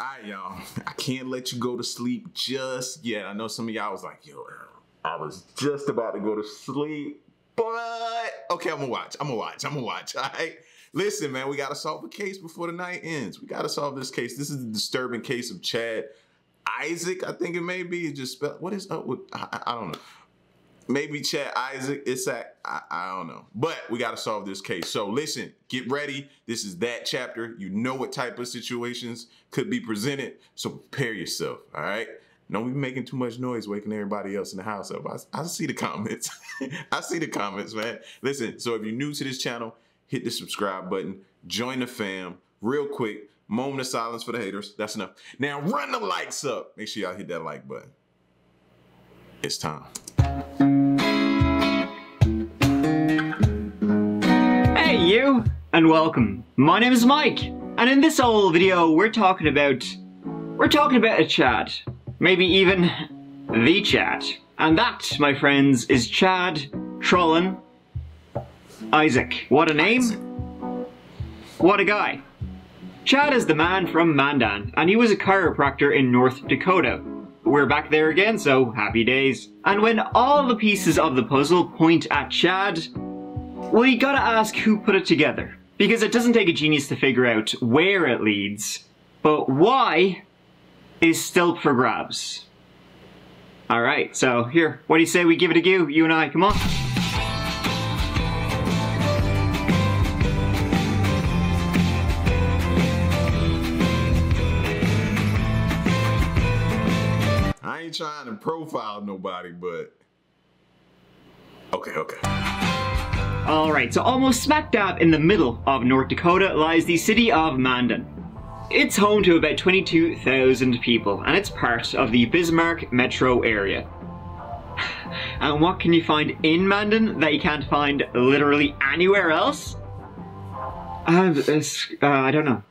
right, y'all. I can't let you go to sleep just yet. I know some of y'all was like, yo, I was just about to go to sleep, but okay, I'm gonna watch. I'm gonna watch. I'm gonna watch. All right. Listen, man, we gotta solve a case before the night ends. We gotta solve this case. This is the disturbing case of Chad Isaak. I think it may be. It just spelled. What is up with? I, I don't know maybe Chad Isaak, Isaak, I, I don't know. But we got to solve this case. So listen, get ready. This is that chapter. You know what type of situations could be presented. So prepare yourself, all right? Don't be making too much noise waking everybody else in the house up. I, I see the comments. I see the comments, man. Listen, so if you're new to this channel, hit the subscribe button. Join the fam real quick. Moment of silence for the haters. That's enough. Now run the likes up. Make sure y'all hit that like button. It's time. Hey you, and welcome. My name is Mike, and in this whole video we're talking about... We're talking about a chat. Maybe even the chat. And that, my friends, is Chad Trollen Isaak. What a name. What a guy. Chad is the man from Mandan, and he was a chiropractor in North Dakota, we're back there again, so happy days. And when all the pieces of the puzzle point at Chad, well, you gotta ask who put it together. Because it doesn't take a genius to figure out where it leads, but why is still for grabs. Alright, so here, what do you say we give it a go, you and I, come on. Trying to profile nobody, but okay, okay. Alright, so almost smack dab in the middle of North Dakota lies the city of Mandan. It's home to about 22,000 people, and it's part of the Bismarck metro area. And what can you find in Mandan that you can't find literally anywhere else? Uh, uh, I don't know.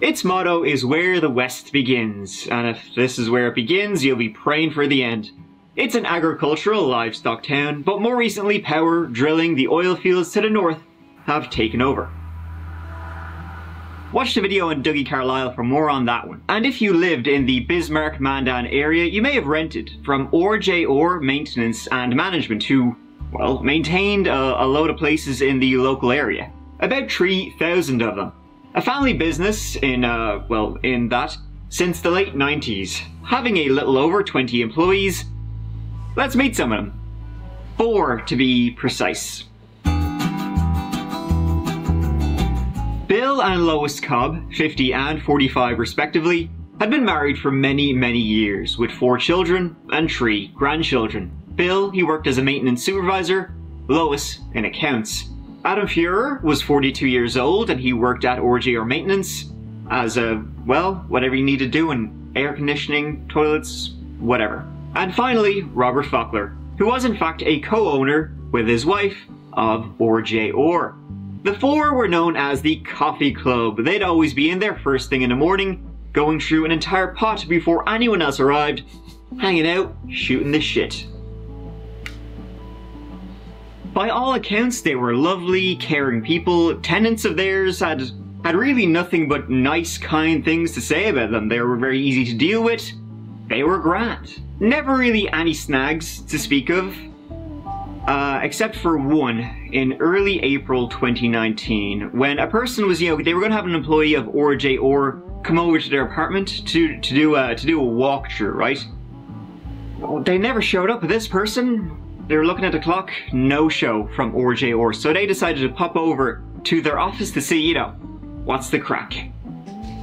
Its motto is where the West begins, and if this is where it begins, you'll be praying for the end. It's an agricultural livestock town, but more recently power, drilling, the oil fields to the north have taken over. Watch the video on Dougie Carlisle for more on that one. And if you lived in the Bismarck Mandan area, you may have rented from RJR Maintenance and Management who, well, maintained a, a load of places in the local area. About 3,000 of them. A family business in, uh, well, in that, since the late 90s, having a little over 20 employees. Let's meet some of them. Four, to be precise. Bill and Lois Cobb, 50 and 45 respectively, had been married for many, many years, with four children and three grandchildren. Bill, he worked as a maintenance supervisor, Lois in accounts, Adam Fuehrer was 42 years old and he worked at RJR Maintenance as a, well, whatever you need to do in air conditioning, toilets, whatever. And finally, Robert Fakler, who was in fact a co-owner with his wife of RJR. The four were known as the Coffee Club. They'd always be in there first thing in the morning, going through an entire pot before anyone else arrived, hanging out, shooting the shit. By all accounts, they were lovely, caring people. Tenants of theirs had had really nothing but nice, kind things to say about them. They were very easy to deal with. They were grand. Never really any snags to speak of. Uh, except for one in early April 2019, when a person was, you know, they were going to have an employee of RJR come over to their apartment to to do a to do a walkthrough, right? Well, they never showed up. This person they were looking at the clock, no show from RJR, so they decided to pop over to their office to see, you know, what's the crack.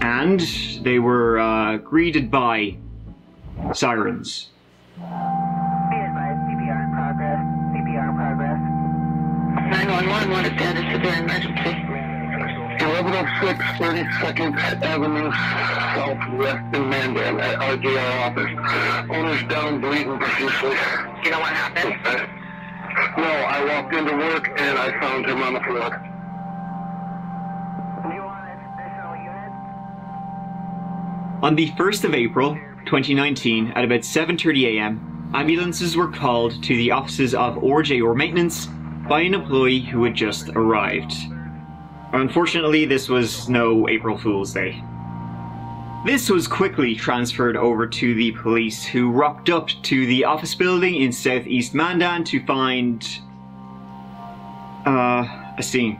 And they were uh, greeted by sirens. Be advised, CPR in progress. CPR in progress. 911, what is that? Is there an emergency? 1106 32nd Avenue Southwest in Mandan at RJR office. Owner's down bleeding profusely. You know what happened? No, I walked into work and I found him on the floor. Do you want? On the 1st of April, 2019, at about 7.30am, ambulances were called to the offices of RJR Maintenance by an employee who had just arrived. Unfortunately, this was no April Fool's Day. This was quickly transferred over to the police, who rocked up to the office building in southeast Mandan to find uh, a scene.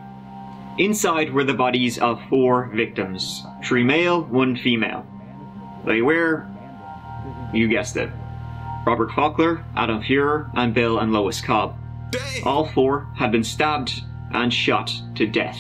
Inside were the bodies of four victims three male, one female. They were, you guessed it, Robert Fakler, Adam Fuehrer, and Bill and Lois Cobb. All four had been stabbed and shot to death.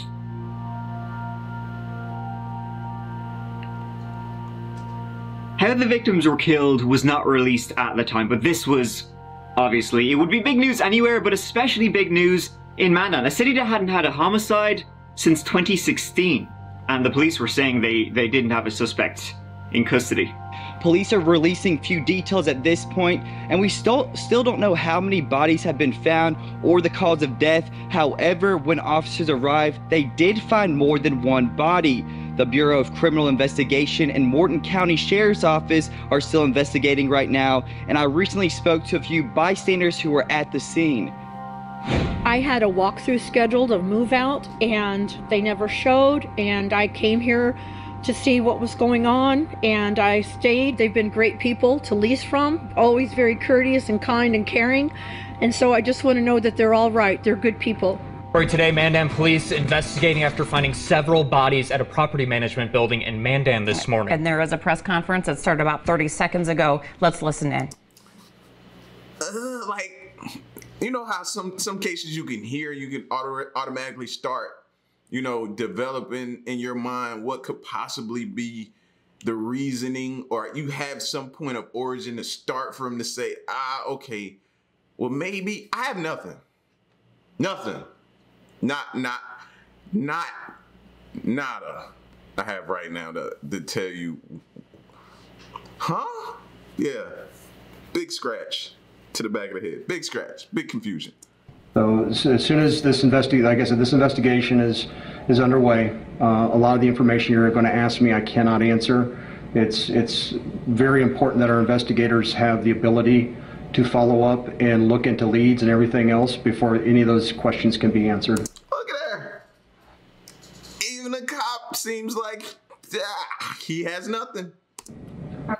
How the victims were killed was not released at the time, but this was obviously it would be big news anywhere, but especially big news in Mandan, a city that hadn't had a homicide since 2016, and the police were saying they they didn't have a suspect in custody. Police are releasing few details at this point, and we still still don't know how many bodies have been found or the cause of death. However, when officers arrived, they did find more than one body. The Bureau of Criminal Investigation and Morton County Sheriff's Office are still investigating right now, and I recently spoke to a few bystanders who were at the scene. I had a walkthrough scheduled of move out and they never showed and I came here to see what was going on and I stayed. They've been great people to lease from, always very courteous and kind and caring. And so I just want to know that they're all right. They're good people. Story today, Mandan police investigating after finding several bodies at a property management building in Mandan this morning. And there was a press conference that started about 30 seconds ago. Let's listen in. Uh, like, you know how some some cases you can hear, you can auto- automatically start, you know, developing in your mind what could possibly be the reasoning, or you have some point of origin to start from to say, ah, okay, well maybe I have nothing, nothing, not not not nada. I have right now to to tell you, huh? Yeah, big scratch to the back of the head. Big scratch, big confusion. So as soon as this investigation, like I said, this investigation is, is underway. Uh, A lot of the information you're going to ask me, I cannot answer. It's, it's very important that our investigators have the ability to follow up and look into leads and everything else before any of those questions can be answered. Look at there. Even a cop seems like ah, he has nothing.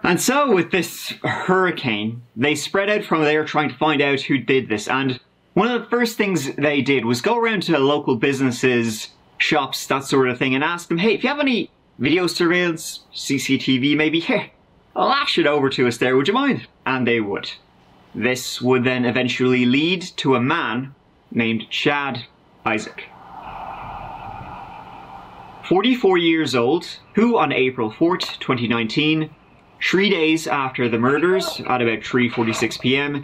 And so, with this hurricane, they spread out from there trying to find out who did this. And one of the first things they did was go around to local businesses, shops, that sort of thing, and ask them, hey, if you have any video surveillance, CCTV maybe, here, lash it over to us there, would you mind? And they would. This would then eventually lead to a man named Chad Isaak. 44 years old, who on April 4th, 2019, three days after the murders at about 3.46 pm,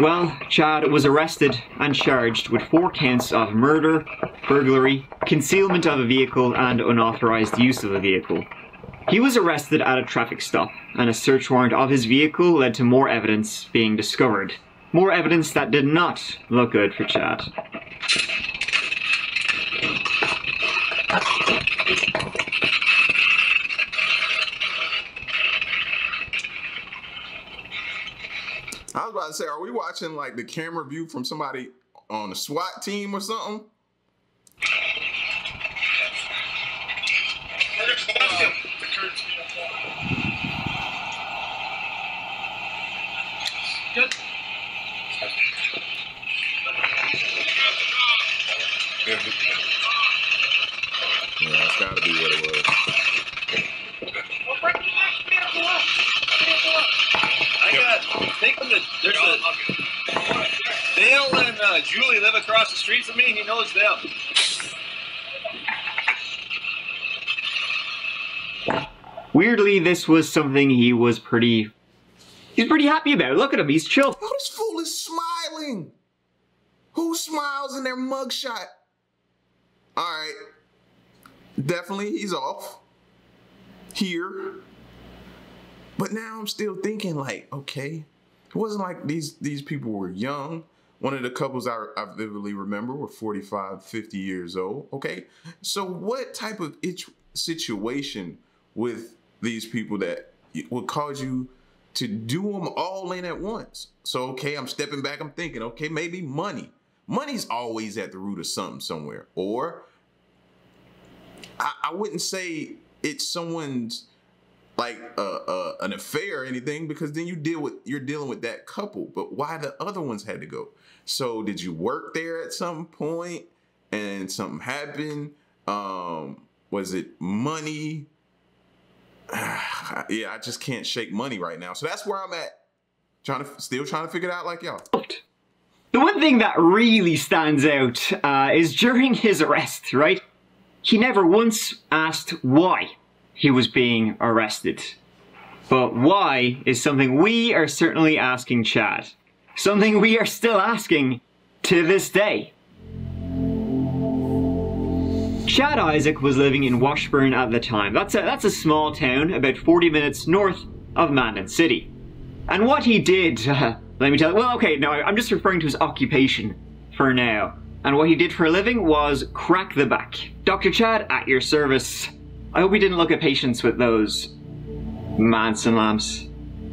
well, Chad was arrested and charged with four counts of murder, burglary, concealment of a vehicle and unauthorized use of a vehicle. He was arrested at a traffic stop, and a search warrant of his vehicle led to more evidence being discovered. More evidence that did not look good for Chad. I was about to say, are we watching like the camera view from somebody on a SWAT team or something? Dale and Julie live across the street from me. He knows them. Weirdly, this was something he was pretty. He's pretty happy about. Look at him, he's chill. Oh, this fool is smiling. Who smiles in their mugshot? All right. Definitely he's off here. But now I'm still thinking like, okay, it wasn't like these these people were young. One of the couples I, I vividly remember were 45, 50 years old. Okay. So what type of itch situation with these people that would cause you to do them all in at once? So okay, I'm stepping back, I'm thinking, okay, maybe money. Money's always at the root of something somewhere. Or I, I wouldn't say it's someone's like uh, uh, an affair or anything because then you deal with you're dealing with that couple. But why the other ones had to go? So did you work there at some point and something happened? Um, was it money? yeah, I just can't shake money right now. So that's where I'm at. Trying to still trying to figure it out like y'all. The one thing that really stands out uh, is during his arrest, right? He never once asked why he was being arrested. But why is something we are certainly asking Chad. Something we are still asking to this day. Chad Isaak was living in Washburn at the time. That's a, that's a small town about 40 minutes north of Mandan City. And what he did, uh, let me tell you, well, okay, no, I'm just referring to his occupation for now. And what he did for a living was crack the back. Dr. Chad, at your service. I hope he didn't look at patients with those Manson lamps.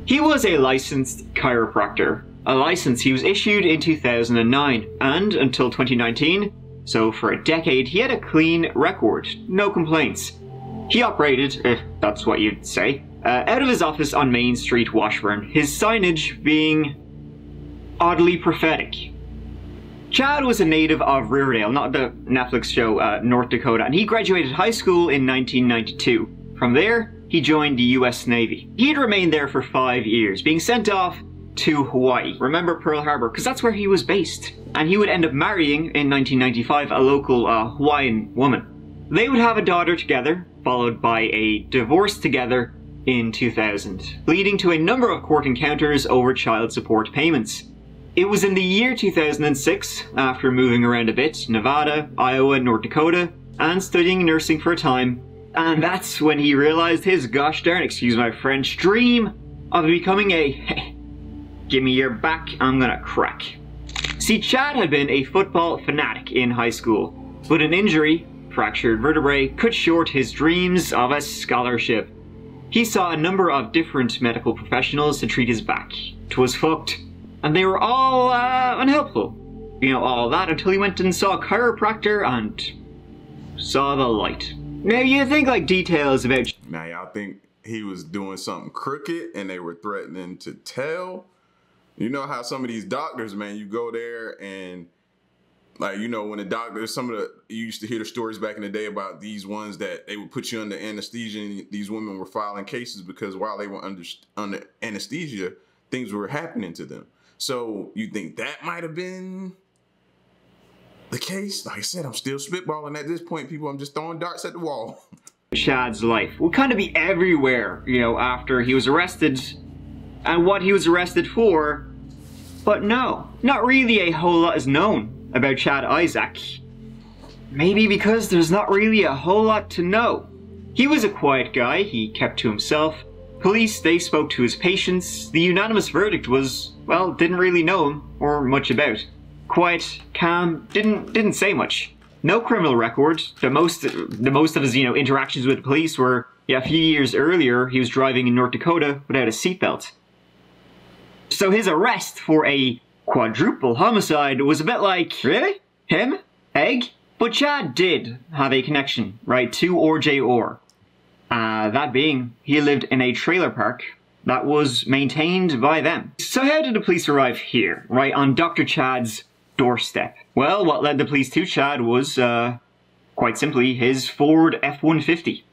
He was a licensed chiropractor, a license he was issued in 2009, and until 2019, so for a decade, he had a clean record, no complaints. He operated, if that's what you'd say, uh, out of his office on Main Street, Washburn, his signage being oddly prophetic. Chad was a native of Riverdale, not the Netflix show uh, North Dakota, and he graduated high school in 1992. From there, he joined the US Navy. He'd remained there for five years, being sent off to Hawaii. Remember Pearl Harbor, because that's where he was based. And he would end up marrying, in 1995, a local uh, Hawaiian woman. They would have a daughter together, followed by a divorce together in 2000, leading to a number of court encounters over child support payments. It was in the year 2006, after moving around a bit, Nevada, Iowa, North Dakota, and studying nursing for a time, and that's when he realized his gosh darn, excuse my French, dream of becoming a give me your back, I'm gonna crack. See, Chad had been a football fanatic in high school, but an injury, fractured vertebrae, cut short his dreams of a scholarship. He saw a number of different medical professionals to treat his back. Twas fucked, and they were all uh, unhelpful. You know, all that until he went and saw a chiropractor and saw the light. Now you think like details about. Now y'all think he was doing something crooked and they were threatening to tell. You know how some of these doctors, man, you go there and like you know when the doctor, some of the you used to hear the stories back in the day about these ones that they would put you under anesthesia and these women were filing cases because while they were under under anesthesia, things were happening to them. So you think that might have been the case? Like I said, I'm still spitballing at this point, people. I'm just throwing darts at the wall. Chad's life would kind of be everywhere, you know, after he was arrested and what he was arrested for. But no, not really a whole lot is known about Chad Isaak. Maybe because there's not really a whole lot to know. He was a quiet guy, he kept to himself. Police, they spoke to his patients. The unanimous verdict was, well, didn't really know him or much about. Quiet, calm, didn't didn't say much. No criminal record. The most the most of his, you know, interactions with the police were yeah, a few years earlier he was driving in North Dakota without a seatbelt. So his arrest for a quadruple homicide was a bit like, really? Him? Egg? But Chad did have a connection, right, to RJR. Uh, that being, he lived in a trailer park that was maintained by them. So how did the police arrive here, right, on Dr. Chad's doorstep? Well, what led the police to Chad was, uh, quite simply, his Ford F-150.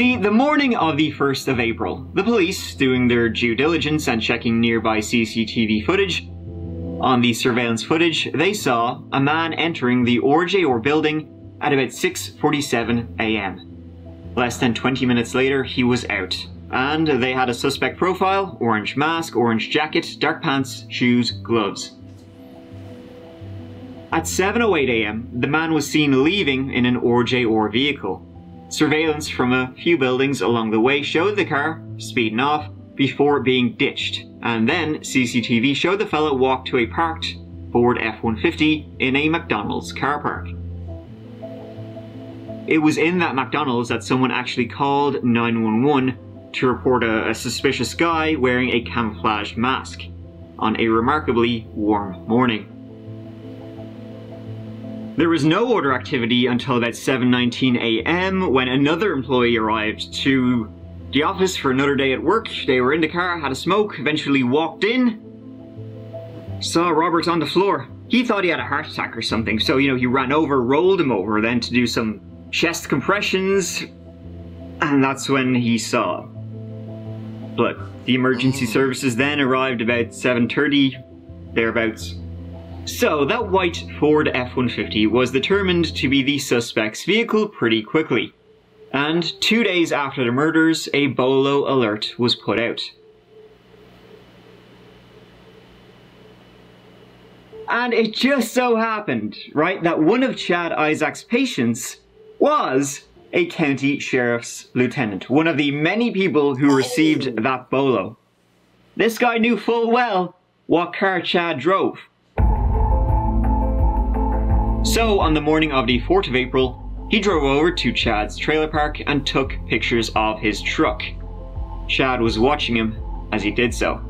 See, the morning of the 1st of April, the police, doing their due diligence and checking nearby CCTV footage, on the surveillance footage, they saw a man entering the Orr building at about 6.47 am. Less than 20 minutes later, he was out. And they had a suspect profile, orange mask, orange jacket, dark pants, shoes, gloves. At 7.08am, the man was seen leaving in an Orr vehicle. Surveillance from a few buildings along the way showed the car speeding off before being ditched, and then CCTV showed the fellow walk to a parked Ford F-150 in a McDonald's car park. It was in that McDonald's that someone actually called 911 to report a, a suspicious guy wearing a camouflaged mask on a remarkably warm morning. There was no order activity until about 7:19 a.m. when another employee arrived to the office for another day at work. They were in the car, had a smoke, eventually walked in, saw Robert on the floor. He thought he had a heart attack or something, so you know he ran over, rolled him over, then to do some chest compressions, and that's when he saw blood. The emergency oh. services then arrived about 7:30, thereabouts. So, that white Ford F-150 was determined to be the suspect's vehicle pretty quickly. And two days after the murders, a BOLO alert was put out. And it just so happened, right, that one of Chad Isaak's patients was a county sheriff's lieutenant, one of the many people who oh. received that bolo. This guy knew full well what car Chad drove. So, on the morning of the 4th of April, he drove over to Chad's trailer park and took pictures of his truck. Chad was watching him as he did so.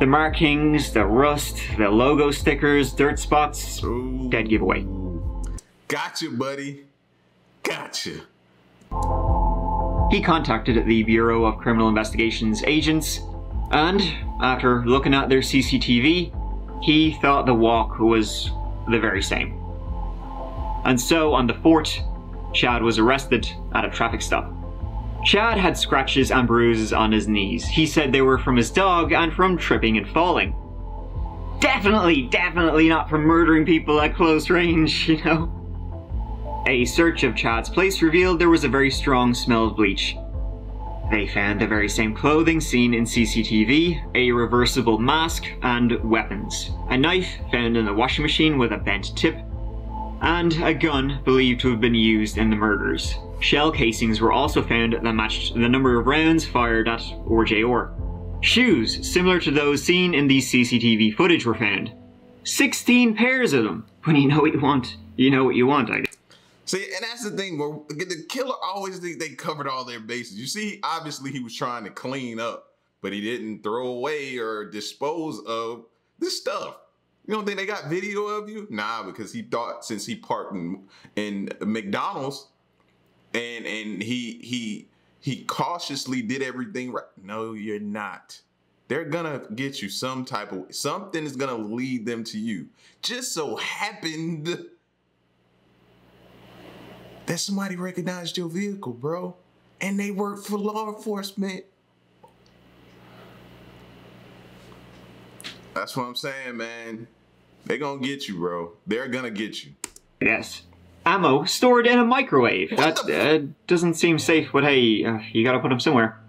The markings, the rust, the logo stickers, dirt spots, dead giveaway. Gotcha, buddy. Gotcha. He contacted the Bureau of Criminal Investigations agents, and after looking at their CCTV, he thought the walk was the very same. And so on the 4th, Chad was arrested at a traffic stop. Chad had scratches and bruises on his knees. He said they were from his dog and from tripping and falling. Definitely, definitely not from murdering people at close range, you know? A search of Chad's place revealed there was a very strong smell of bleach. They found the very same clothing seen in CCTV, a reversible mask, and weapons. A knife found in the washing machine with a bent tip, and a gun believed to have been used in the murders. Shell casings were also found that matched the number of rounds fired at RJR. Shoes, similar to those seen in the CCTV footage, were found. 16 pairs of them. When you know what you want, you know what you want, I guess. See, and that's the thing where the killer always think they covered all their bases. You see, obviously he was trying to clean up, but he didn't throw away or dispose of this stuff. You don't think they got video of you? Nah, because he thought since he parked in, in McDonald's and and he he he cautiously did everything right. No, you're not. They're gonna get you some type of something is gonna lead them to you. Just so happened that somebody recognized your vehicle, bro, and they work for law enforcement. That's what I'm saying, man. They're gonna get you, bro. They're gonna get you. Yes. Ammo stored in a microwave. What that uh, doesn't seem safe, but hey, uh, you gotta put them somewhere.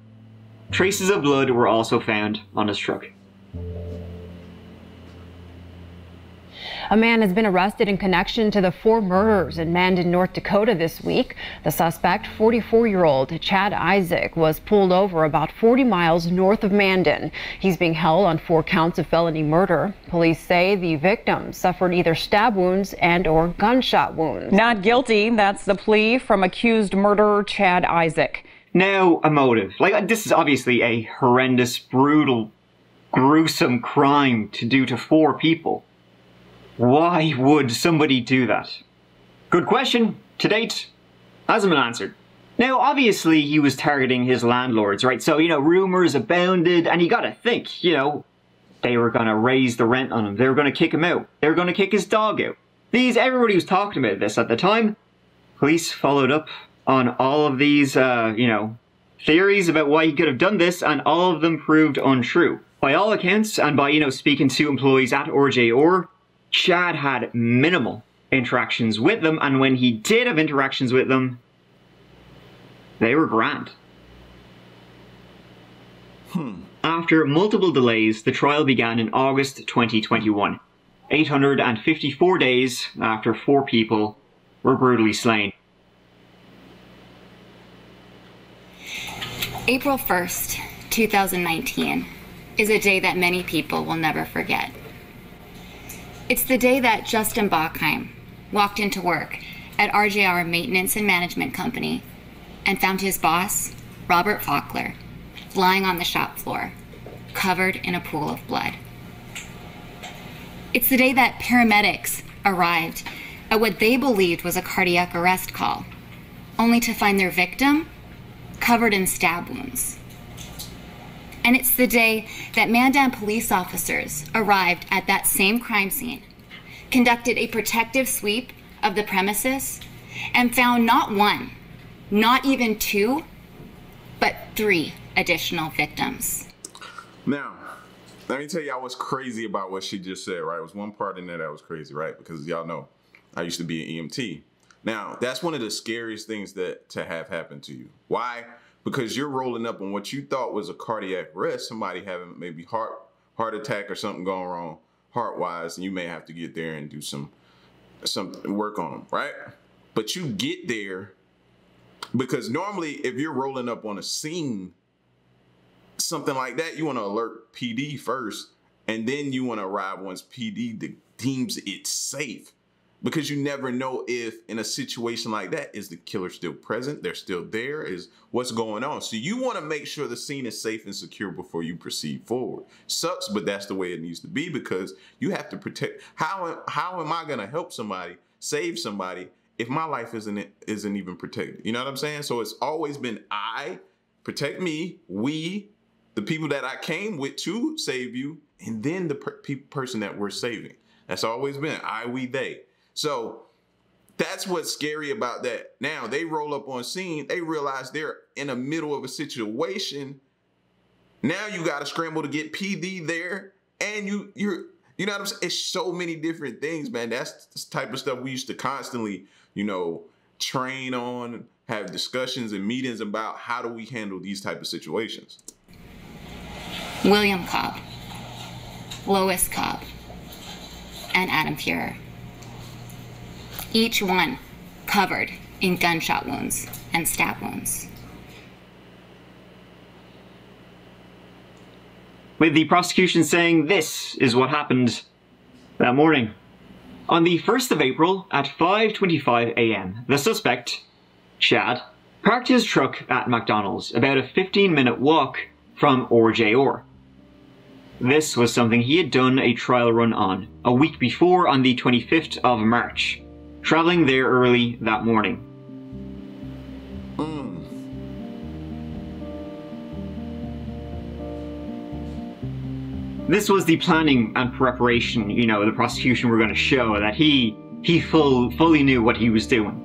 Traces of blood were also found on his truck. A man has been arrested in connection to the four murders in Mandan, North Dakota this week. The suspect, 44 year old Chad Isaak, was pulled over about 40 miles north of Mandan. He's being held on four counts of felony murder. Police say the victim suffered either stab wounds and or gunshot wounds. Not guilty. That's the plea from accused murderer Chad Isaak. Now, a motive. Like, uh, this is obviously a horrendous, brutal, gruesome crime to do to four people. Why would somebody do that? Good question. To date, hasn't been answered. Now, obviously, he was targeting his landlords, right? So, you know, rumors abounded, and you gotta think, you know, they were gonna raise the rent on him. They were gonna kick him out. They were gonna kick his dog out. These, everybody was talking about this at the time. Police followed up on all of these, uh, you know, theories about why he could have done this, and all of them proved untrue. By all accounts, and by, you know, speaking to employees at RJR, Chad had minimal interactions with them, and when he did have interactions with them, they were grand. Hmm. After multiple delays, the trial began in August 2021, 854 days after four people were brutally slain. April 1st, 2019, is a day that many people will never forget. It's the day that Justin Bachheim walked into work at RJR Maintenance and Management Company and found his boss, Robert Fakler, lying on the shop floor, covered in a pool of blood. It's the day that paramedics arrived at what they believed was a cardiac arrest call, only to find their victim covered in stab wounds. And it's the day that Mandan police officers arrived at that same crime scene, conducted a protective sweep of the premises, and found not one, not even two, but three additional victims. Now, let me tell y'all what's crazy about what she just said, right? It was one part in there that was crazy, right? Because y'all know I used to be an EMT. Now, that's one of the scariest things that to have happen to you. Why? Because you're rolling up on what you thought was a cardiac arrest, somebody having maybe heart heart attack or something going wrong heart wise, and you may have to get there and do some some work on them, right? But you get there because normally if you're rolling up on a scene, something like that, you want to alert PD first, and then you want to arrive once PD deems it safe because you never know if in a situation like that is the killer still present? They're still there? Is what's going on? So you want to make sure the scene is safe and secure before you proceed forward. Sucks but that's the way it needs to be because you have to protect how how am i going to help somebody save somebody if my life isn't isn't even protected? You know what i'm saying? So it's always been i protect me we the people that i came with to save you and then the per- person that we're saving. That's always been i we they so that's what's scary about that. Now they roll up on scene, they realize they're in the middle of a situation. Now you got to scramble to get PD there, and you you're you know what I'm saying. It's so many different things, man. That's the type of stuff we used to constantly, you know, train on, have discussions and meetings about how do we handle these type of situations. William Cobb, Lois Cobb, and Adam Fuehrer each one covered in gunshot wounds and stab wounds. With the prosecution saying this is what happened that morning. On the 1st of April at 5.25 am, the suspect, Chad, parked his truck at McDonald's about a 15 minute walk from RJR. This was something he had done a trial run on a week before on the 25th of March traveling there early that morning. Mm. This was the planning and preparation, you know, the prosecution were going to show that he he full, fully knew what he was doing.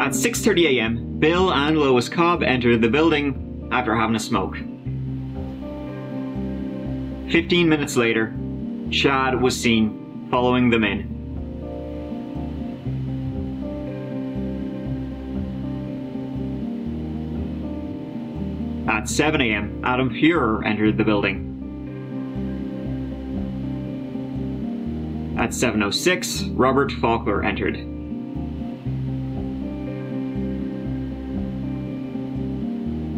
At 6:30 a.m., Bill and Lois Cobb entered the building after having a smoke. Fifteen minutes later, Chad was seen following them in. At 7 a.m., Adam Fuehrer entered the building. At 7.06, Robert Fakler entered.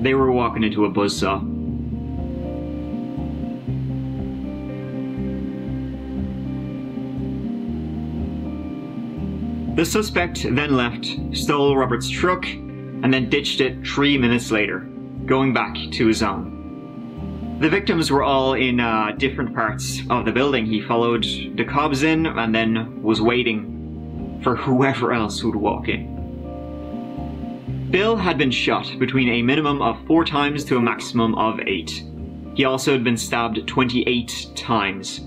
They were walking into a buzzsaw. The suspect then left, stole Robert's truck, and then ditched it three minutes later, going back to his own. The victims were all in uh, different parts of the building. He followed the Cobbs in and then was waiting for whoever else would walk in. Bill had been shot between a minimum of four times to a maximum of eight. He also had been stabbed 28 times.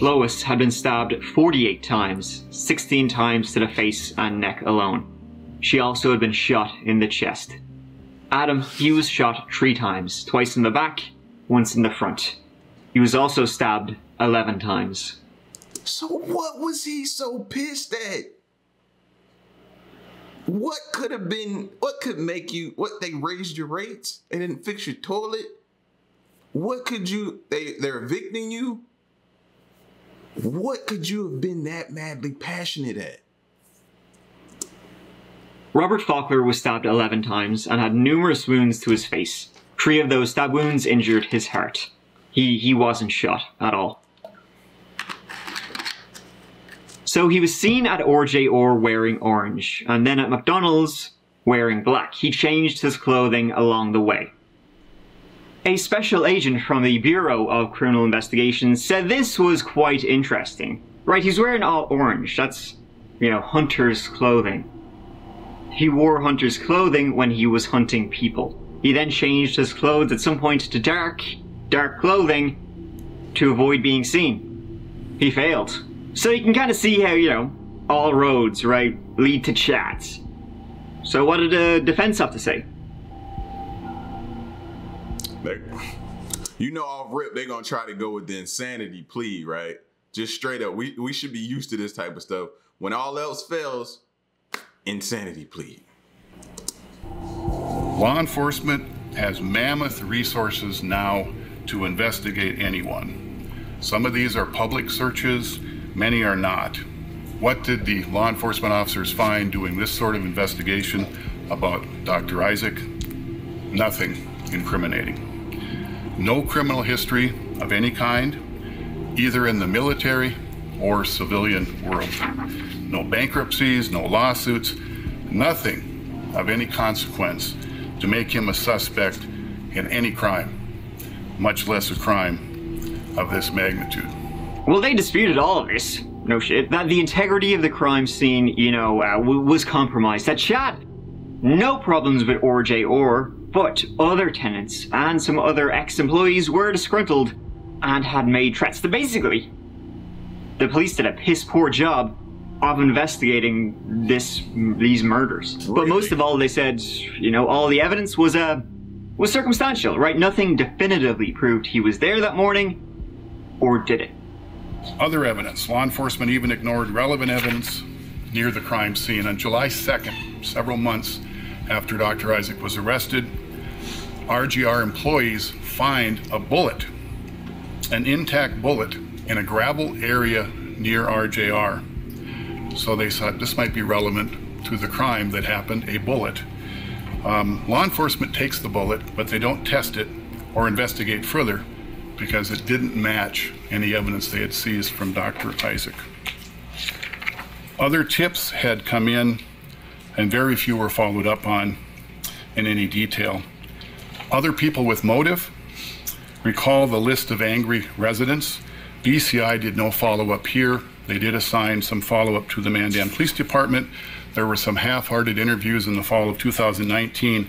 Lois had been stabbed 48 times, 16 times to the face and neck alone. She also had been shot in the chest. Adam, he was shot three times, twice in the back, once in the front. He was also stabbed 11 times. So what was he so pissed at? What could have been, what could make you, what they raised your rates? They didn't fix your toilet? What could you, they, they're evicting you? What could you have been that madly passionate at? Robert Fakler was stabbed 11 times and had numerous wounds to his face. Three of those stab wounds injured his heart. He, he wasn't shot at all. So he was seen at RJR wearing orange, and then at McDonald's wearing black. He changed his clothing along the way. A special agent from the Bureau of Criminal Investigation said this was quite interesting. Right, he's wearing all orange. That's, you know, hunter's clothing. He wore hunter's clothing when he was hunting people. He then changed his clothes at some point to dark, dark clothing to avoid being seen. He failed. So you can kind of see how, you know, all roads, right, lead to chats. So what did the defense have to say? They, you know, off rip, they're gonna try to go with the insanity plea, right? Just straight up. We we should be used to this type of stuff. When all else fails, insanity plea. Law enforcement has mammoth resources now to investigate anyone. Some of these are public searches, many are not. What did the law enforcement officers find doing this sort of investigation about Dr. Isaak? Nothing incriminating. No criminal history of any kind, either in the military or civilian world. No bankruptcies, no lawsuits, nothing of any consequence to make him a suspect in any crime, much less a crime of this magnitude. Well, they disputed all of this. No shit. That the integrity of the crime scene, you know, uh, was compromised. That Chad, no problems with RJR, but other tenants and some other ex-employees were disgruntled and had made threats to basically. The police did a piss poor job of investigating this these murders. Really? But most of all, they said, you know, all the evidence was uh was circumstantial, right? Nothing definitively proved he was there that morning, or did it? Other evidence. Law enforcement even ignored relevant evidence near the crime scene. On July 2nd, several months after Dr. Isaak was arrested, RJR employees find a bullet, an intact bullet, in a gravel area near RJR. So they thought this might be relevant to the crime that happened, a bullet. Um, law enforcement takes the bullet, but they don't test it or investigate further because it didn't match any evidence they had seized from Dr. Isaak. Other tips had come in, and very few were followed up on in any detail. Other people with motive recall the list of angry residents. BCI did no follow up here. They did assign some follow up to the Mandan Police Department. There were some half hearted interviews in the fall of 2019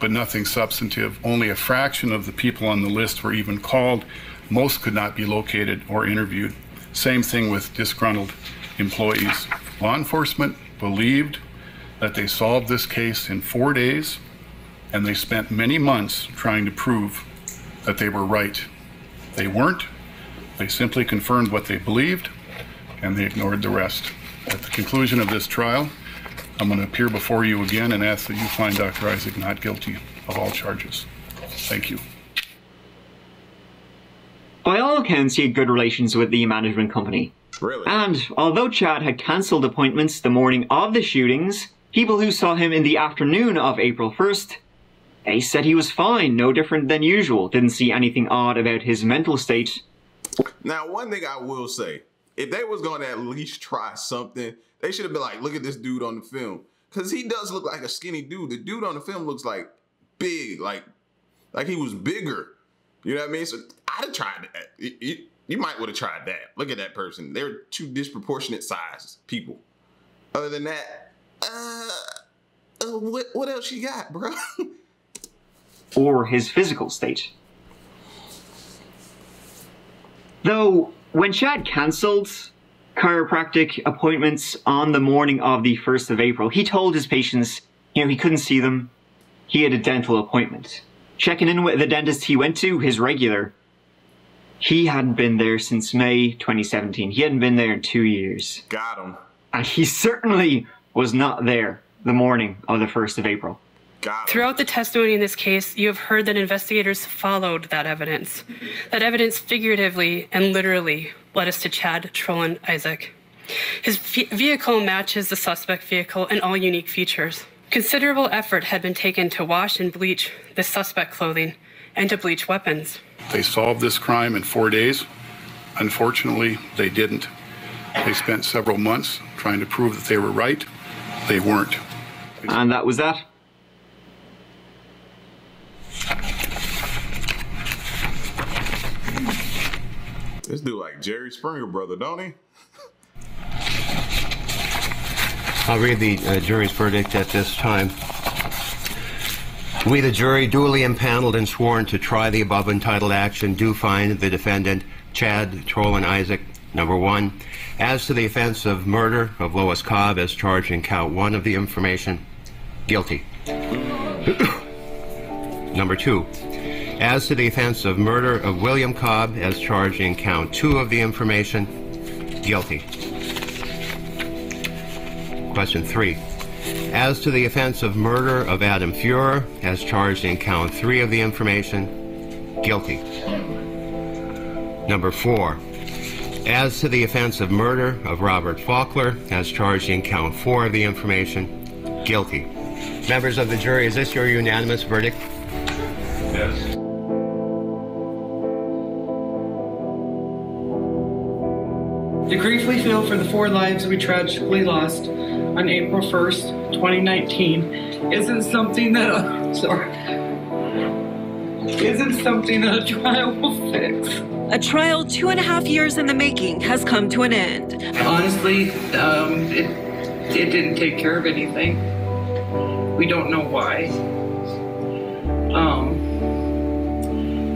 but nothing substantive. Only a fraction of the people on the list were even called. Most could not be located or interviewed. Same thing with disgruntled employees. Law enforcement believed that they solved this case in four days, and they spent many months trying to prove that they were right. They weren't. They simply confirmed what they believed, and they ignored the rest. At the conclusion of this trial, I'm going to appear before you again and ask that you find Dr. Isaak not guilty of all charges. Thank you. By all accounts, he had good relations with the management company. Really? And although Chad had cancelled appointments the morning of the shootings, people who saw him in the afternoon of April 1st, they said he was fine, no different than usual, didn't see anything odd about his mental state. Now, one thing I will say, if they was going to at least try something, they should have been like, look at this dude on the film. Cause he does look like a skinny dude. The dude on the film looks like big, like like he was bigger. You know what I mean? So I'd have tried that. You, you might would have tried that. Look at that person. They're two disproportionate sized people. Other than that, uh, uh what what else you got, bro? or his physical state. Though when Chad cancelled chiropractic appointments on the morning of the 1st of April. He told his patients, you know, he couldn't see them. He had a dental appointment. Checking in with the dentist he went to, his regular, he hadn't been there since May 2017. He hadn't been there in two years. Got him. And he certainly was not there the morning of the 1st of April. Throughout the testimony in this case, you have heard that investigators followed that evidence. That evidence figuratively and literally led us to Chad Trollen Isaak. His vehicle matches the suspect vehicle in all unique features. Considerable effort had been taken to wash and bleach the suspect clothing and to bleach weapons. They solved this crime in four days. Unfortunately, they didn't. They spent several months trying to prove that they were right. They weren't. And that was that. This dude like Jerry Springer brother, don't he? I'll read the uh, jury's verdict at this time. We, the jury, duly impaneled and sworn to try the above entitled action, do find the defendant, Chad Trollen Isaak, number one, as to the offense of murder of Lois Cobb as charged in count one of the information, guilty. number two, as to the offense of murder of William Cobb as charged in count two of the information, guilty. Question three. As to the offense of murder of Adam Fuehrer, as charged in count three of the information, guilty. Number four. As to the offense of murder of Robert Fakler, as charged in count four of the information, guilty. Members of the jury, is this your unanimous verdict? The grief we feel for the four lives we tragically lost on April 1st, 2019, isn't something that a, sorry, isn't something that a trial will fix. A trial two and a half years in the making has come to an end. Honestly, um, it, it didn't take care of anything. We don't know why. Um,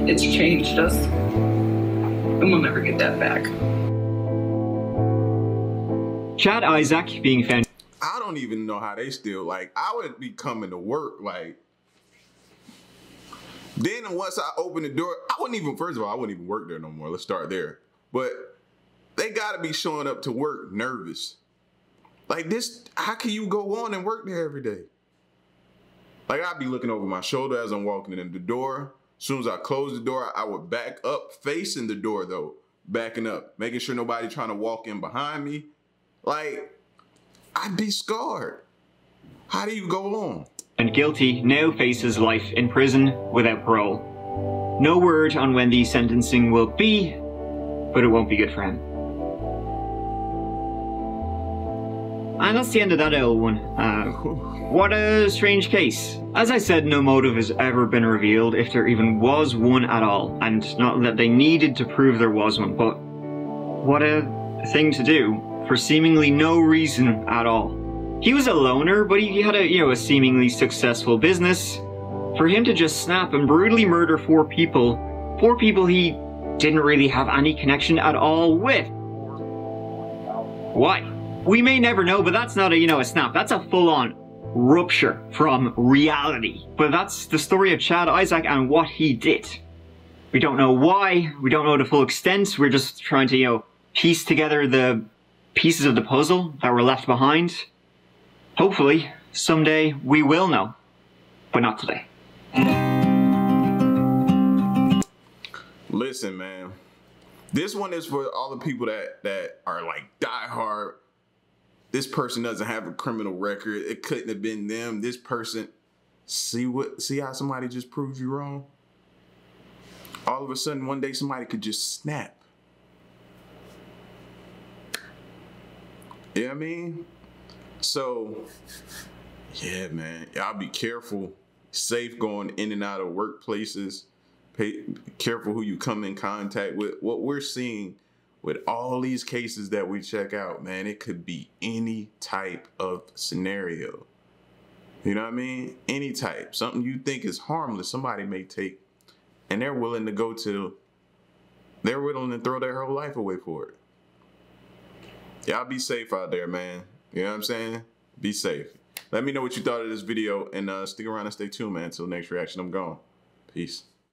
it's changed us, and we'll never get that back. Chad Isaak being found. I don't even know how they still like. I would be coming to work like. Then once I open the door, I wouldn't even. First of all, I wouldn't even work there no more. Let's start there. But they got to be showing up to work nervous. Like this, how can you go on and work there every day? Like I'd be looking over my shoulder as I'm walking in the door. As soon as I close the door, I would back up, facing the door though, backing up, making sure nobody trying to walk in behind me. Like, I'd be scarred. How do you go on? and guilty now faces life in prison without parole. No word on when the sentencing will be, but it won't be good for him. And that's the end of that L1. Uh, what a strange case. As I said, no motive has ever been revealed, if there even was one at all. And not that they needed to prove there was one, but what a thing to do for seemingly no reason at all. He was a loner, but he had a, you know, a seemingly successful business. For him to just snap and brutally murder four people, four people he didn't really have any connection at all with. Why? We may never know, but that's not a, you know, a snap. That's a full-on rupture from reality. But that's the story of Chad Isaak and what he did. We don't know why, we don't know the full extent, we're just trying to, you know, piece together the pieces of the puzzle that were left behind. Hopefully, someday we will know, but not today. Listen, man. This one is for all the people that that are like diehard. This person doesn't have a criminal record. It couldn't have been them. This person. See what? See how somebody just proved you wrong. All of a sudden, one day somebody could just snap. You know what I mean? So, yeah, man, y'all be careful, safe going in and out of workplaces. Pay, careful who you come in contact with. What we're seeing with all these cases that we check out, man, it could be any type of scenario. You know what I mean? Any type. Something you think is harmless, somebody may take, and they're willing to go to, they're willing to throw their whole life away for it. Y'all be safe out there, man. You know what I'm saying? Be safe. Let me know what you thought of this video and uh, stick around and stay tuned, man. Until next reaction, I'm gone. Peace.